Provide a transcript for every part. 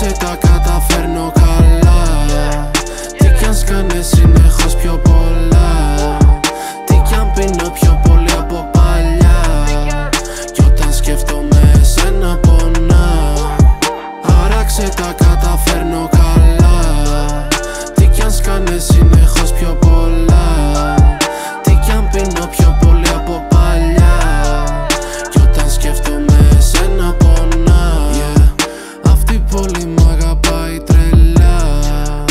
Άραξε τα καταφέρνω καλά μ' αγαπάει τρελά.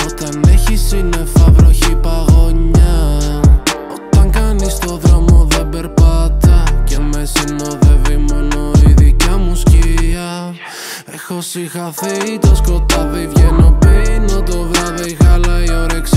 Όταν έχεις σύννεφα βροχή παγωνιά. Όταν κάνεις το δρόμο δεν περπατά. Και με συνοδεύει μόνο η δικιά μου σκιά. Έχω συγχαθεί το σκοτάδι βγαίνω πίνω το βράδυ Χαλάει η όρεξη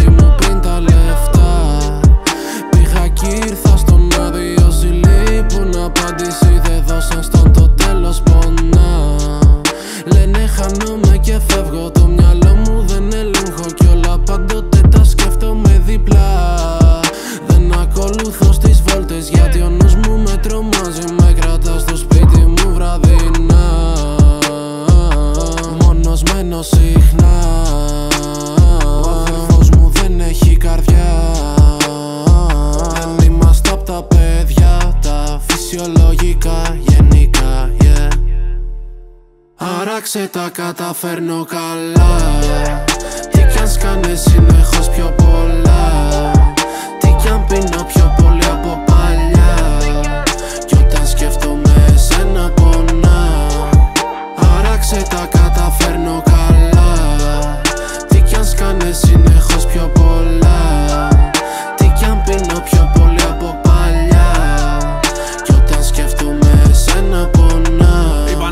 σκέφτομαι διπλά Δεν ακολουθώ στις βόλτες γιατί ο νους μου με τρομάζει Με κρατάς στο σπίτι μου βραδινά. Μόνος μένω συχνά. Ο αδερφός μου δεν έχει καρδιά. Δεν είμαστε απ' τα παιδιά Τα φυσιολογικά γενικά yeah. Άραξε τα καταφέρνω καλά Τι κι αν σκάνε συνεχώς πιο πολλά. Τι κι αν πίνω πιο πολύ από παλιά. Κι όταν σκέφτομαι εσένα πονά. Άραξε τα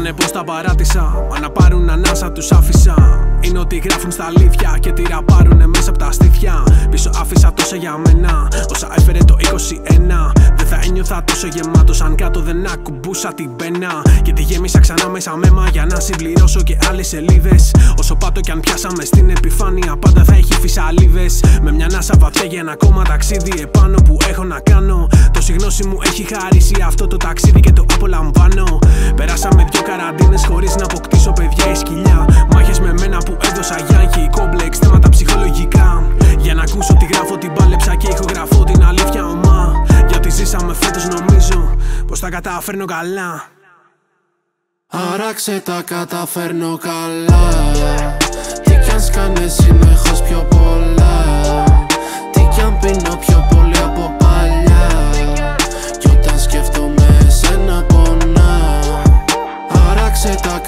Είπανε πως τα παράτησα Μα να πάρουν ανάσα τους άφησα. Είναι ότι γράφουν στα αλήθεια Και τη ραπάρουνε μέσα από τα στήθια. Πίσω άφησα τόσα για μένα Όσα έφερε το 21 Δεν θα ένιωθα τόσο γεμάτος Αν κάτω δεν ακουμπούσα την πένα. Και τη γέμισα ξανά μέσα μέμα Για να συμπληρώσω και άλλες σελίδες. Όσο πάτω κι αν πιάσαμε στην επιφάνεια Πάντα θα έχει φυσαλίδες. Με μια νάσα βαθιά για ένα ακόμα ταξίδι Επάνω που έχω να κάνω Το γνώση μου έχει χαρίσει. Αυτό το ταξίδι και το απολαμβάνω. Περάσαμε δυο καραντίνες χωρίς να αποκτήσω παιδιά ή σκυλιά. Μάχες με μένα που έδωσα γιάγχη Κόμπλεξ, θέματα ψυχολογικά. Για να ακούσω τι γράφω την πάλεψα και ηχογραφώ την αλήθεια ομά. Γιατί ζήσαμε φέτος νομίζω πως τα καταφέρνω καλά. Άραξε τα καταφέρνω καλά. Τι κι αν σκάνε συνεχώς πιο πολλά все так